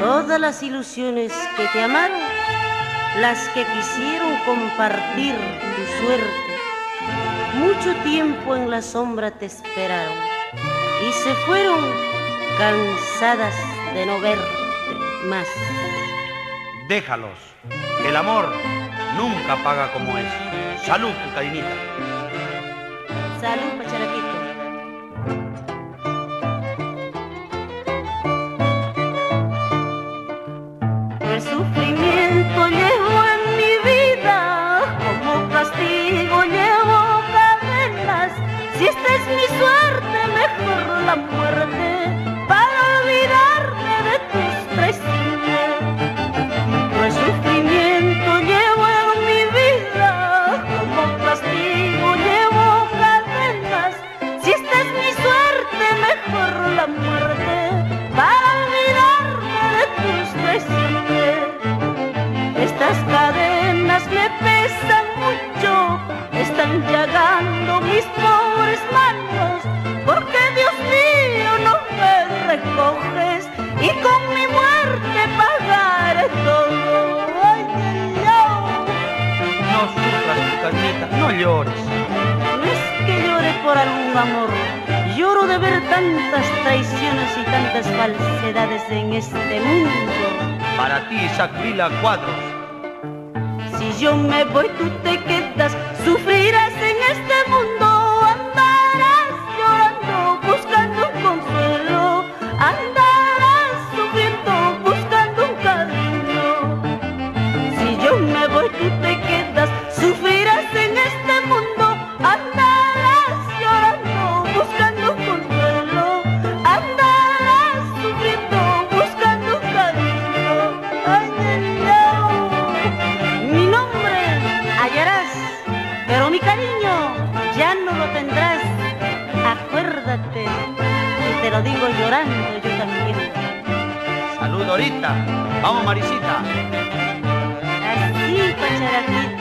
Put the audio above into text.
todas las ilusiones que te amaron, las que quisieron compartir tu suerte, mucho tiempo en la sombra te esperaron y se fueron cansadas de no verte más. Déjalos, el amor nunca paga como es. Salud, cainita. Salud, pacharaquito. Sufrimiento Estas cadenas me pesan mucho, están llagando mis pobres manos, porque Dios mío no me recoges y con mi muerte pagaré todo. Ay. No sufras, mi cainita, no llores. No es que llore por algún amor, lloro de ver tantas traiciones y tantas falsedades en este mundo. Para ti, Isaac Vila Cuadros. Yo me voy, tú te quedas, sufrirás en este mundo, andarás llorando, buscando un consuelo, andarás sufriendo, buscando un cariño. Si yo me voy, tú te quedas, mi cariño ya no lo tendrás. Acuérdate, y te lo digo llorando yo también. Salud, ahorita. Vamos, Marisita. Así, pacharaquito.